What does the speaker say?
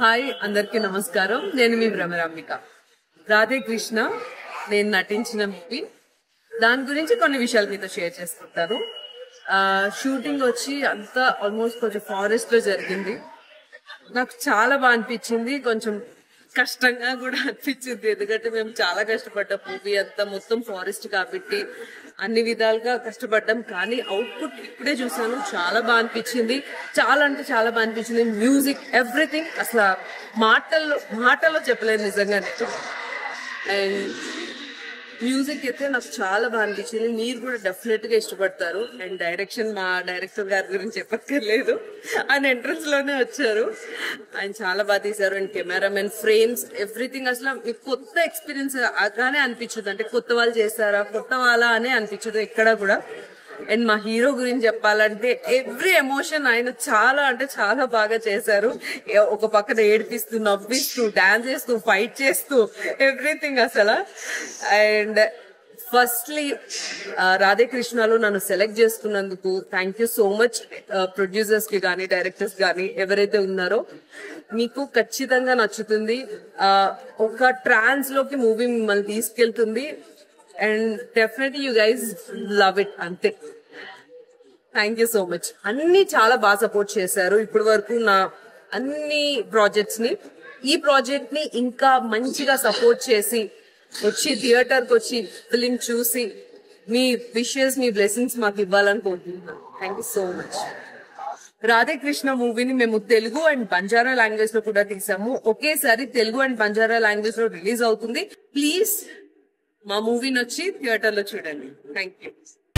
Hi అందరికీ నమస్కారం. నేను మీ భ్రమరాంబిక. రాధే కృష్ణ నేను నటించిన మూవీ. దాని గురించి కొన్ని విషయాలు మీతో షేర్ చేసుకుంటాను. షూటింగ్ వచ్చి అంతా ఆల్మోస్ట్ కొంచెం ఫారెస్ట్లో జరిగింది. నాకు చాలా బాగా అనిపించింది. కొంచెం కష్టంగా కూడా అనిపించింది. ఎందుకంటే మేము చాలా కష్టపడ్డాం. మూవీ అంతా మొత్తం ఫారెస్ట్ కాబట్టి అన్ని విధాలుగా కష్టపడ్డాం. కానీ అవుట్పుట్ ఇప్పుడే చూసాను చాలా బాగా అనిపించింది. చాలా అంటే చాలా బాగా అనిపించింది. మ్యూజిక్ ఎవ్రీథింగ్ అసలు మాటల్లో మాటల్లో చెప్పలేదు నిజంగా అండ్ మ్యూజిక్ అయితే నాకు చాలా బాగా అనిపించింది. మీరు కూడా డెఫినెట్గా ఇష్టపడతారు. అండ్ డైరెక్షన్ మా డైరెక్టర్ గారి గురించి చెప్పక్కర్లేదు. ఆయన ఎంట్రన్స్లోనే వచ్చారు. ఆయన చాలా బాగా తీశారు. అండ్ కెమెరామెన్ ఫ్రేమ్స్ ఎవ్రీథింగ్ అసలు మీకు కొత్త ఎక్స్పీరియన్స్ గానే అనిపించదు. అంటే కొత్త వాళ్ళు చేస్తారా కొత్త వాళ్ళ అనే అనిపించదు ఎక్కడ కూడా. అండ్ మా హీరో గురించి చెప్పాలంటే ఎవ్రీ ఎమోషన్ ఆయన చాలా అంటే చాలా బాగా చేశారు. ఒక పక్కన ఏడిపిస్తూ నవ్విస్తూ డాన్స్ చేస్తూ ఫైట్ చేస్తూ ఎవ్రీథింగ్ అసలు. అండ్ ఫస్ట్లీ రాధేకృష్ణలో నన్ను సెలెక్ట్ చేసుకున్నందుకు థ్యాంక్ యూ సో మచ్ ప్రొడ్యూసర్స్కి కానీ డైరెక్టర్స్ కానీ ఎవరైతే ఉన్నారో మీకు ఖచ్చితంగా నచ్చుతుంది. ఒక ట్రాన్స్లోకి మూవీ మిమ్మల్ని తీసుకెళ్తుంది. And definitely you guys love it అంతే. థ్యాంక్ యూ సో మచ్ అన్ని చాలా బాగా సపోర్ట్ చేశారు. ఇప్పటి వరకు నా అన్ని ప్రాజెక్ట్స్ని ఈ ప్రాజెక్ట్ని ఇంకా మంచిగా సపోర్ట్ చేసి వచ్చి థియేటర్కి వచ్చి ఫిలిం చూసి మీ విషెస్ మీ బ్లెస్సింగ్స్ మాకు ఇవ్వాలని కోరుకుంటున్నాను. Thank you so much Radhe Krishna మూవీని మేము తెలుగు అండ్ బంజారా లాంగ్వేజ్లో కూడా తీసాము. ఒకేసారి తెలుగు అండ్ బంజారా లాంగ్వేజ్లో రిలీజ్ అవుతుంది. ప్లీజ్ మా మూవీని వచ్చి థియేటర్లో చూడండి. Thank you